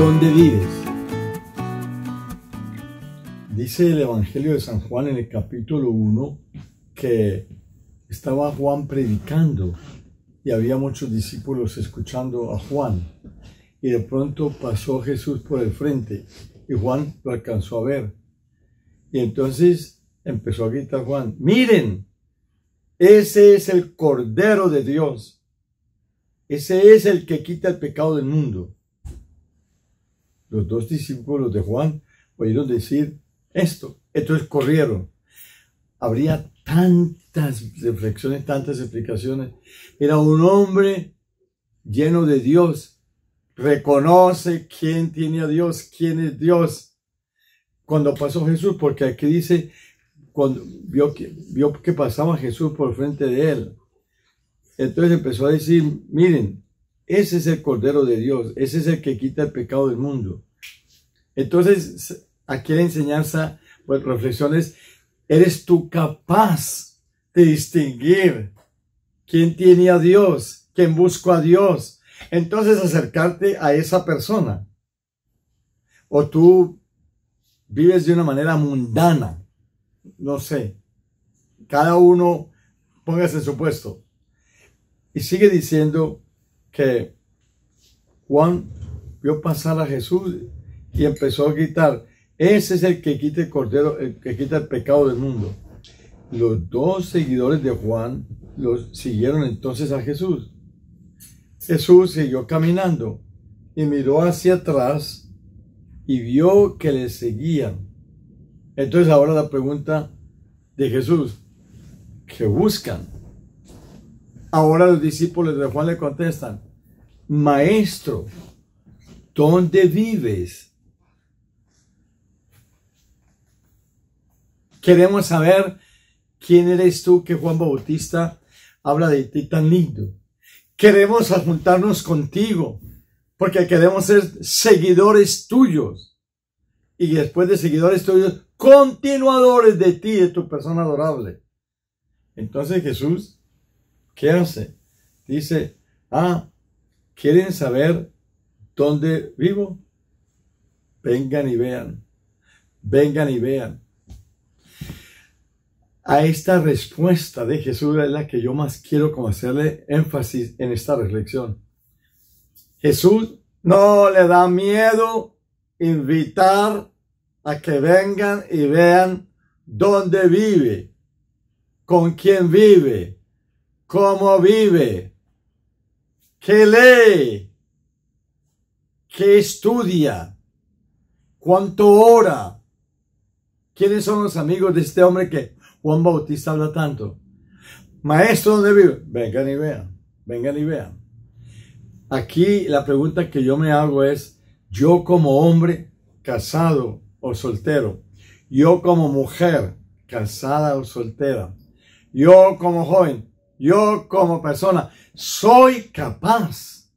¿Dónde vives? Dice el Evangelio de San Juan en el capítulo 1 que estaba Juan predicando y había muchos discípulos escuchando a Juan. Y de pronto pasó Jesús por el frente y Juan lo alcanzó a ver. Y entonces empezó a gritar Juan, miren, ese es el Cordero de Dios. Ese es el que quita el pecado del mundo. Los dos discípulos de Juan oyeron decir esto. Entonces corrieron. Habría tantas reflexiones, tantas explicaciones. Era un hombre lleno de Dios. Reconoce quién tiene a Dios, quién es Dios. Cuando pasó Jesús, porque aquí dice, cuando que, vio que pasaba Jesús por frente de él. Entonces empezó a decir, miren, ese es el Cordero de Dios, ese es el que quita el pecado del mundo. Entonces, aquí la enseñanza, pues reflexiones, ¿eres tú capaz de distinguir quién tiene a Dios, quién busca a Dios? Entonces acercarte a esa persona. O tú vives de una manera mundana, no sé. Cada uno póngase en su puesto. Y sigue diciendo que Juan vio pasar a Jesús y empezó a gritar, ese es el que quita el cordero, el que quita el pecado del mundo. Los dos seguidores de Juan los siguieron entonces a Jesús. Jesús siguió caminando y miró hacia atrás y vio que le seguían. Entonces ahora la pregunta de Jesús, ¿qué buscan? Ahora los discípulos de Juan le contestan, Maestro, ¿dónde vives? Queremos saber quién eres tú que Juan Bautista habla de ti tan lindo. Queremos juntarnos contigo porque queremos ser seguidores tuyos. Y después de seguidores tuyos, continuadores de ti, de tu persona adorable. Entonces Jesús ¿Qué hace? Dice, ah, ¿quieren saber dónde vivo? Vengan y vean. Vengan y vean. A esta respuesta de Jesús es la que yo más quiero como hacerle énfasis en esta reflexión. Jesús no le da miedo invitar a que vengan y vean dónde vive, con quién vive, cómo vive, qué lee, qué estudia, cuánto ora. ¿Quiénes son los amigos de este hombre que Juan Bautista habla tanto? Maestro, ¿dónde vive? Vengan y vean, vengan y vean. Aquí la pregunta que yo me hago es, yo como hombre casado o soltero, yo como mujer casada o soltera, yo como joven, yo como persona soy capaz,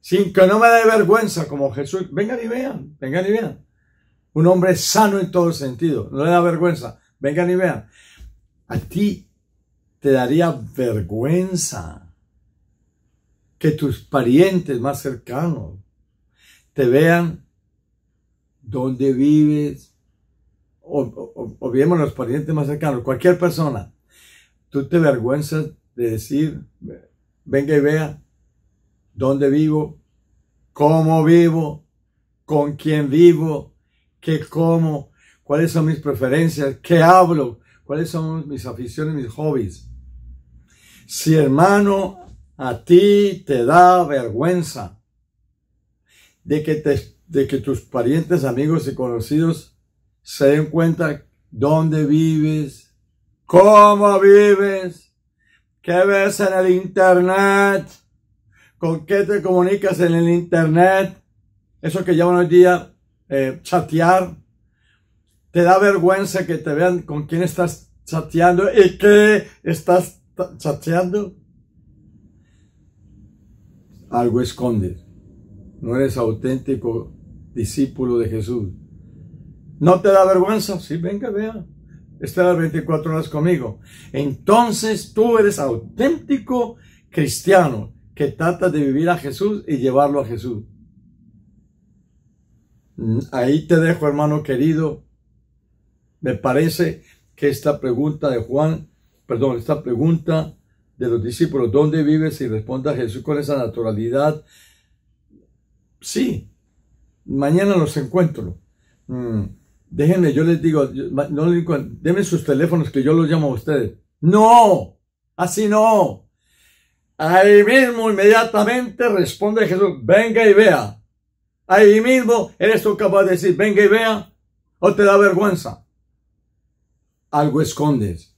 sin que no me dé vergüenza como Jesús, vengan y vean, vengan y vean. Un hombre sano en todo sentido, no le da vergüenza, vengan y vean. A ti te daría vergüenza que tus parientes más cercanos te vean dónde vives, o, o, o, los parientes más cercanos, cualquier persona tú te avergüenzas de decir, venga y vea dónde vivo, cómo vivo, con quién vivo, qué como, cuáles son mis preferencias, qué hablo, cuáles son mis aficiones, mis hobbies. Si hermano, a ti te da vergüenza de que, te, de que tus parientes, amigos y conocidos se den cuenta dónde vives, ¿Cómo vives? ¿Qué ves en el Internet? ¿Con qué te comunicas en el Internet? Eso que llaman hoy día eh, chatear. ¿Te da vergüenza que te vean con quién estás chateando y qué estás chateando? Algo escondes. No eres auténtico discípulo de Jesús. ¿No te da vergüenza? Sí, venga, vea estar 24 horas conmigo. Entonces tú eres auténtico cristiano que trata de vivir a Jesús y llevarlo a Jesús. Mm, ahí te dejo, hermano querido. Me parece que esta pregunta de Juan, perdón, esta pregunta de los discípulos, ¿dónde vives? Y responda Jesús con esa naturalidad. Sí, mañana los encuentro. Mm, déjenme, yo les digo, no denme sus teléfonos que yo los llamo a ustedes. No, así no. Ahí mismo, inmediatamente responde Jesús, venga y vea. Ahí mismo, ¿eres tú capaz de decir, venga y vea? ¿O te da vergüenza? Algo escondes.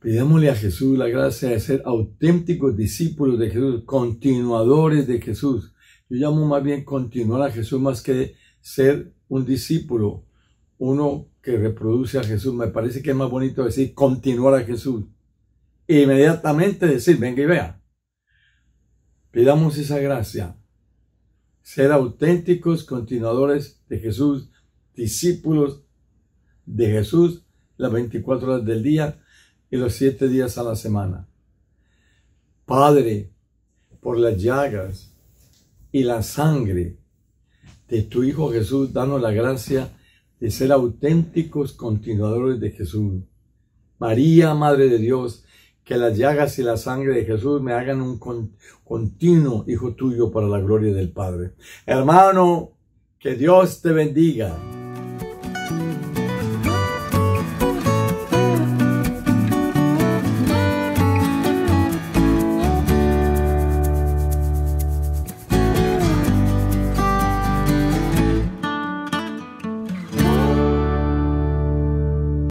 Pidémosle a Jesús la gracia de ser auténticos discípulos de Jesús, continuadores de Jesús. Yo llamo más bien continuar a Jesús más que ser un discípulo, uno que reproduce a Jesús. Me parece que es más bonito decir continuar a Jesús. E inmediatamente decir, venga y vea. Pidamos esa gracia. Ser auténticos continuadores de Jesús, discípulos de Jesús las 24 horas del día y los 7 días a la semana. Padre, por las llagas y la sangre de tu Hijo Jesús, danos la gracia de ser auténticos continuadores de Jesús. María, Madre de Dios, que las llagas y la sangre de Jesús me hagan un continuo Hijo tuyo para la gloria del Padre. Hermano, que Dios te bendiga.